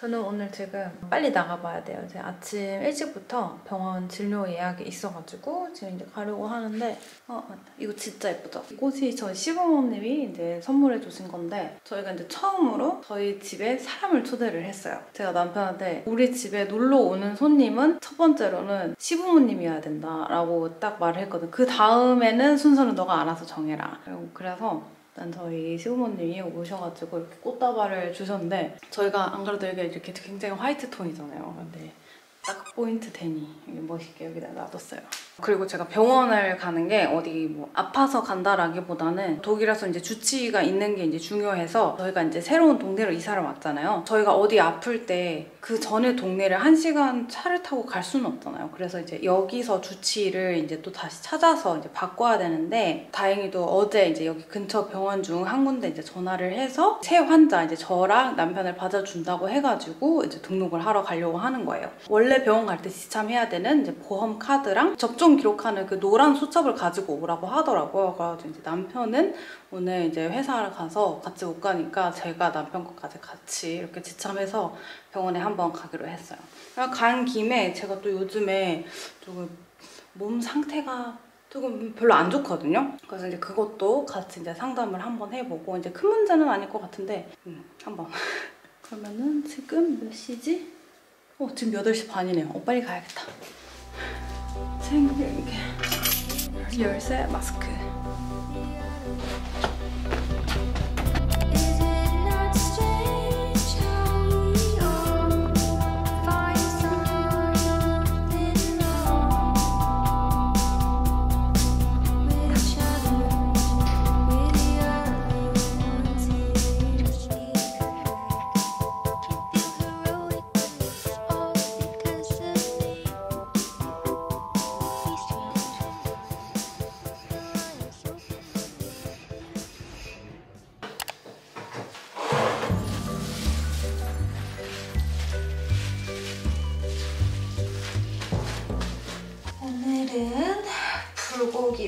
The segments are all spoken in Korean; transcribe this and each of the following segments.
저는 오늘 지금 빨리 나가봐야 돼요. 이제 아침 일찍부터 병원 진료 예약이 있어가지고 지금 이제 가려고 하는데 어 맞다. 이거 진짜 예쁘죠? 이 꽃이 저희 시부모님이 이제 선물해 주신 건데 저희가 이제 처음으로 저희 집에 사람을 초대를 했어요. 제가 남편한테 우리 집에 놀러 오는 손님은 첫 번째로는 시부모님이어야 된다라고 딱 말을 했거든. 그 다음에는 순서는 너가 알아서 정해라. 그래서 일단 저희 시부모님이 오셔가지고 이렇게 꽃다발을 주셨는데 저희가 안 그래도 여기 이렇게 굉장히 화이트 톤이잖아요. 근데 딱 포인트 되니 멋있게 여기다 놔뒀어요. 그리고 제가 병원을 가는 게 어디 뭐 아파서 간다라기보다는 독일에서 이제 주치의가 있는 게 이제 중요해서 저희가 이제 새로운 동네로 이사를 왔잖아요. 저희가 어디 아플 때 그 전에 동네를 한 시간 차를 타고 갈 수는 없잖아요. 그래서 이제 여기서 주치의를 이제 또 다시 찾아서 이제 바꿔야 되는데 다행히도 어제 이제 여기 근처 병원 중 한 군데 이제 전화를 해서 새 환자 이제 저랑 남편을 받아준다고 해가지고 이제 등록을 하러 가려고 하는 거예요. 원래 병원 갈 때 지참해야 되는 이제 보험 카드랑 접종 접종 기록하는 그 노란 수첩을 가지고 오라고 하더라고요. 그래가지고 이제 남편은 오늘 이제 회사를 가서 같이 못 가니까 제가 남편 것까지 같이 이렇게 지참해서 병원에 한번 가기로 했어요. 간 김에 제가 또 요즘에 조금 몸 상태가 조금 별로 안 좋거든요. 그래서 이제 그것도 같이 이제 상담을 한번 해보고 이제 큰 문제는 아닐 것 같은데 음, 한번. 그러면은 지금 몇 시지? 어, 지금 8시 반이네요. 어, 빨리 가야겠다. 챙겨 이게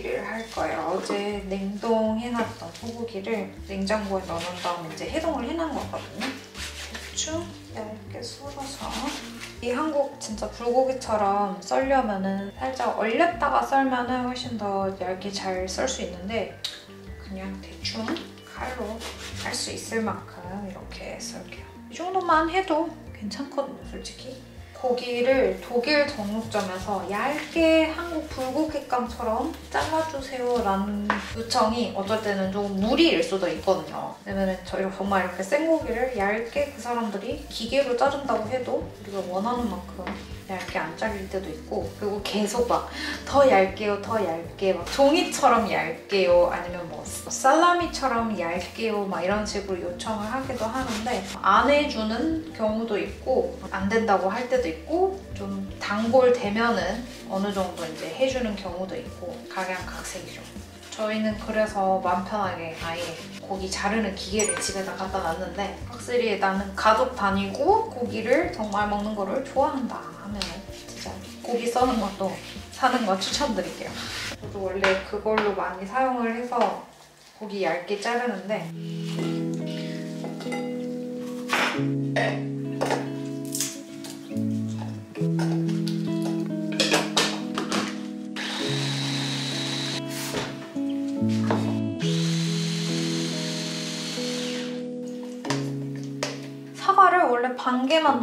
소고기를 할 거예요. 어제 냉동해놨던 소고기를 냉장고에 넣어놓은 다음에 이제 해동을 해놓은 거거든요. 대충 얇게 썰어서 이 한국 진짜 불고기처럼 썰려면은 살짝 얼렸다가 썰면은 훨씬 더 얇게 잘 썰 수 있는데 그냥 대충 칼로 할 수 있을 만큼 이렇게 썰게요. 이 정도만 해도 괜찮거든요, 솔직히. 고기를 독일 정육점에서 얇게 한국 불고기깡처럼 잘라주세요 라는 요청이 어쩔 때는 좀 무리일 수도 있거든요. 왜냐면 저희가 정말 이렇게 생고기를 얇게 그 사람들이 기계로 자른다고 해도 우리가 원하는 만큼 얇게 안 잘릴 때도 있고 그리고 계속 막 더 얇게요, 더 얇게 막 종이처럼 얇게요 아니면 뭐 살라미처럼 얇게요 막 이런 식으로 요청을 하기도 하는데 안 해주는 경우도 있고 안 된다고 할 때도 있고 좀 단골 되면은 어느 정도 이제 해주는 경우도 있고 각양각색이죠. 저희는 그래서 마음 편하게 아예 고기 자르는 기계를 집에다 갖다 놨는데 확실히 나는 가족 다니고 고기를 정말 먹는 거를 좋아한다 하면 진짜 고기 써는 것도 사는 거 추천드릴게요. 저도 원래 그걸로 많이 사용을 해서 고기 얇게 자르는데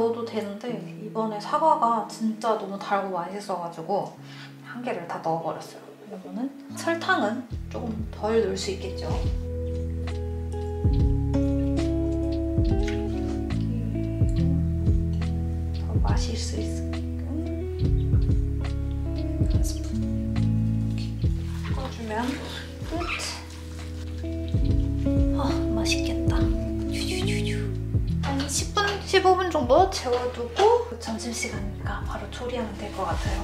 넣어도 되는데 이번에 사과가 진짜 너무 달고 맛있어가지고 한 개를 다 넣어버렸어요. 그러면은 설탕은 조금 덜 넣을 수 있겠죠. 더 마실 수 있게끔 한 스푼 꺼주면 끝. 15분 정도 재워두고 점심시간이니까 바로 조리하면 될 것 같아요.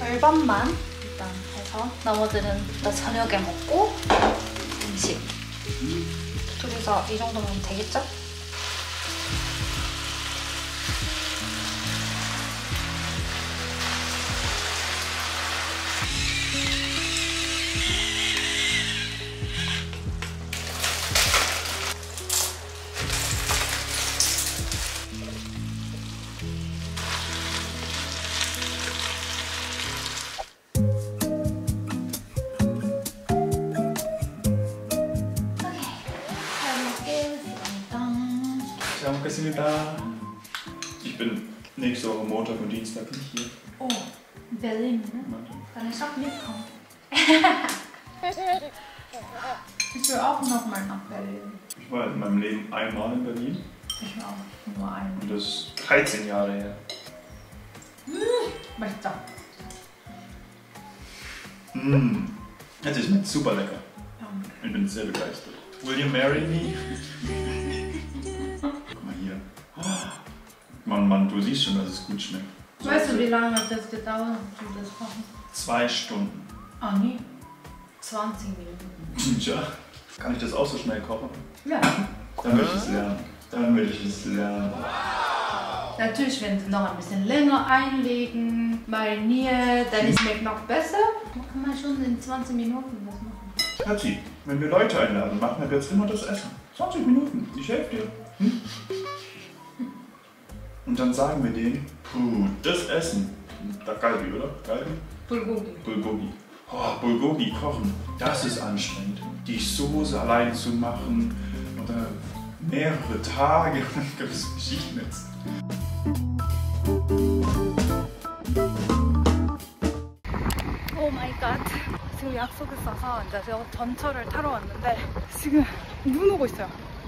절반만 일단 해서 나머지는 이따 저녁에 먹고 음식. 둘이서 이 정도면 되겠죠? essen wir da. Ich bin nächste Woche Montag und Dienstag nicht hier. Oh, in Berlin, ne? Kann ich auch mitkommen. ich will auch nochmal nach Berlin. Ich war in meinem Leben einmal in Berlin. Ich war auch nur einmal. Und das ist 13 Jahre her. Hm, mmh, besser. Mmh, das hm, ist super lecker. Ich bin sehr begeistert. Will you marry me? du siehst schon, dass es gut schmeckt. Weißt du, wie lange hat das gedauert, um das zu machen? Zwei Stunden. Ah, nee. 20 Minuten. Tja, kann ich das auch so schnell kochen? Ja. Dann will ich es lernen. Dann will ich es lernen. Natürlich, wenn sie noch ein bisschen länger einlegen, mariniert, dann ist es noch besser. Dann kann man schon in 20 Minuten was machen. Schatzi, wenn wir Leute einladen, machen wir jetzt immer das Essen. 20 Minuten, ich helfe dir Hm? Und dann sagen wir denen, puh, das Essen, da Galbi, oder? Galbi? Bulgogi. Bulgogi. Oh, Bulgogi kochen, das ist anstrengend. Die Soße allein zu machen oder mehrere Tage und dann gibt es Geschichten jetzt. 오 마이 갓. 지금 약속 있어서 이제 저 전철을 타러 왔는데 지금 눈 오고 있어요.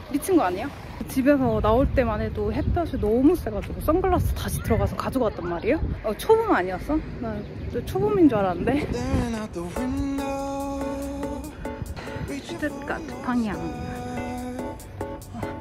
미친 거 아니에요? 집에서 나올 때만 해도 햇볕이 너무 세가지고 선글라스 다시 들어가서 가지고 왔단 말이에요. 어, 초봄 아니었어? 나 초봄인 줄 알았는데.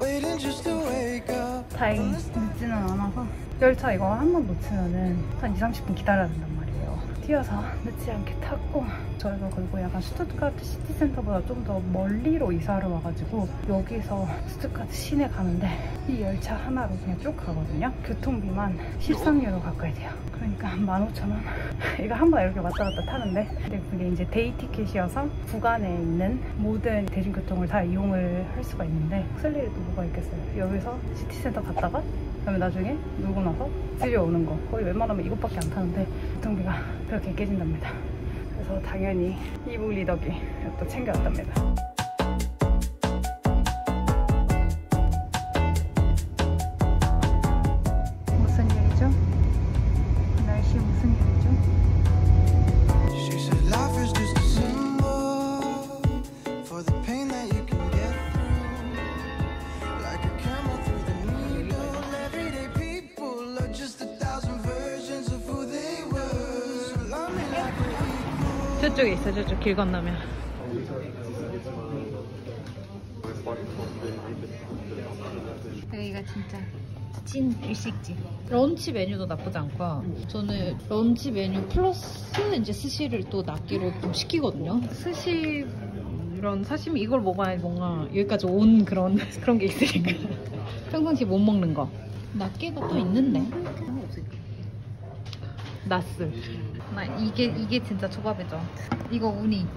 Wake up. 다행히 늦지는 않아서 열차 이거 한 번 놓치면은 한 2, 30분 기다려야 된단 말이에요 뛰어서 늦지 않게 탔고 저희가 그리고 약간 슈투트가르트 city center보다 좀 더 멀리로 이사를 와가지고 여기서 슈투트가르트 시내 가는데 이 열차 하나로 그냥 쭉 가거든요. 교통비만 13유로 가까이 돼요. 그러니까 15,000원. 이거 한 번 이렇게 왔다 갔다 타는데. 근데 그게 이제 day ticket이어서 구간에 있는 모든 대중교통을 다 이용을 할 수가 있는데 쓸 일이 또 뭐가 있겠어요? 여기서 city center 갔다가 그다음에 나중에 놀고 나서 집에 오는 거. 거의 웬만하면 이것밖에 안 타는데 교통비가 그렇게 깨진답니다 그래서 당연히 이북 리더기 또 챙겨왔답니다 저쪽에 있어 저쪽 길 건너면. 여기가 진짜 찐 일식집. lunch 메뉴도 나쁘지 않고 저는 lunch 메뉴 플러스 이제 스시를 또 낱개로 좀 시키거든요. 스시 이런 사시미 이걸 먹어야 뭔가 여기까지 온 그런 그런 게 있으니까. 평상시 못 먹는 거. 낱개가 또 있는데. 나스 나 이게 이게 진짜 초밥이죠. 이거 우니.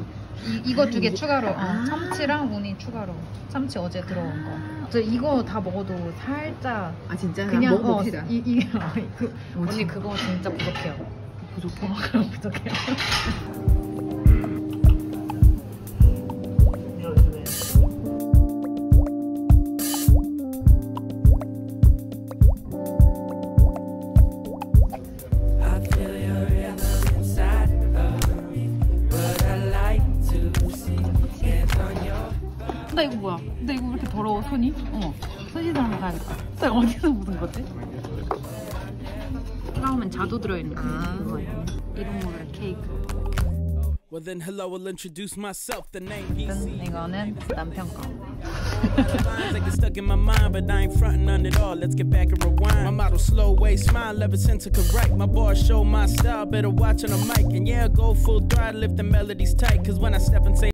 이, 이거 두 개 추가로. 어, 참치랑 우니 추가로. 참치 어제 들어온 거 저 이거 다 먹어도 살짝 아 진짜? 그냥 먹어 어, 봅시다. 이, 어, 그, 뭐지? 언니 그거 진짜 부족해요. 부족해. 어, 그럼 부족해요 나 이거 뭐야 나 이거 왜 이렇게 더러워 손이 어머 손 씻으러 가야겠다 나 이거 어디서 묻은 거지? 뜨거우면 자두 들어있는 거 이름 모를 케이크 Well then hello, I'll introduce myself. The name 음, 이거는 남편 거 Lines get stuck in my mind, but I ain't frontin' on it all. Let's get back and rewind. My model slow way, smile ever since I could write. My bars show my style, better watch on the mic. And yeah, go full throttle if the melody's tight. Cause when I step and say